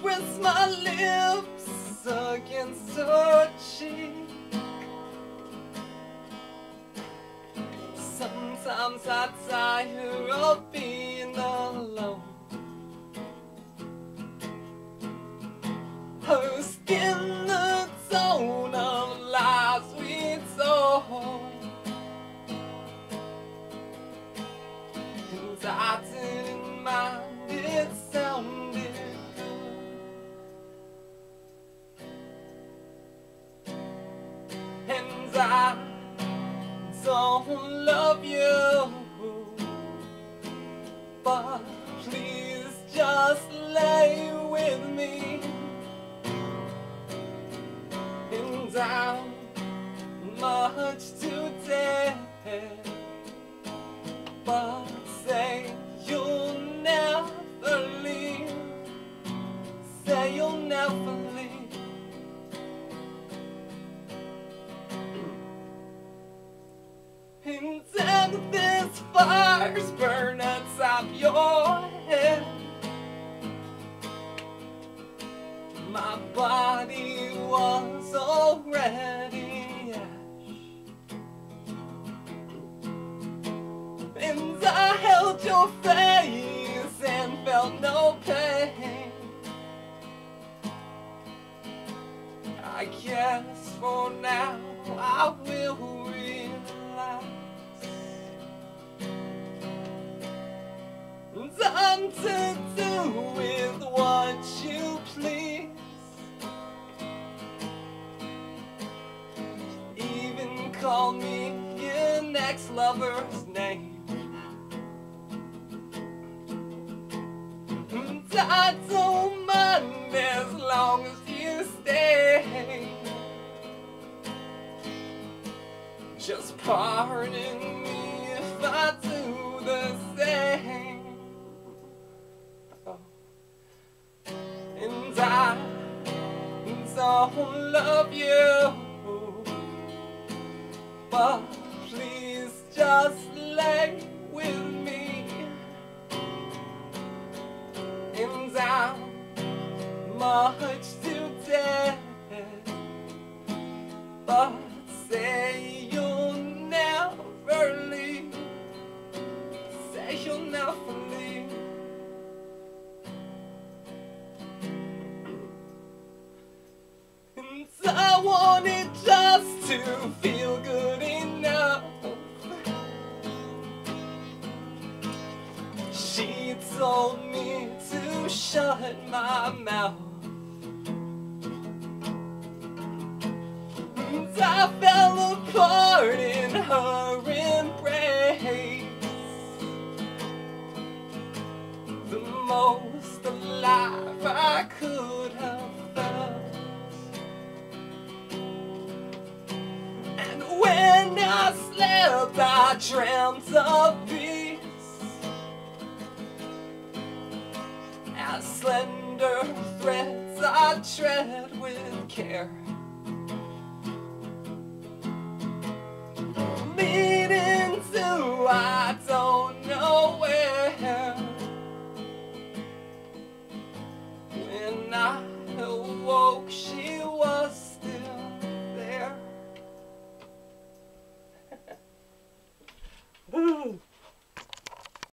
press my lips against her cheek. Sometimes I tire of being I don't love you, but please just lay with me. And I'm much too dead, but And then this fire's burn atop your head. My body was already ash. And I held your face and felt no pain. I guess for now I will To do with what you please. Even call me your next lover's name. I as long as you stay. Just pardon me if I do the don't love you, but please just lay with me. And I'm much too dead, but say you'll never leave. Say you'll never to feel good enough. She told me to shut my mouth. And I fell apart in her embrace. The most I slept, I dreamt of peace. As slender threads I tread with care.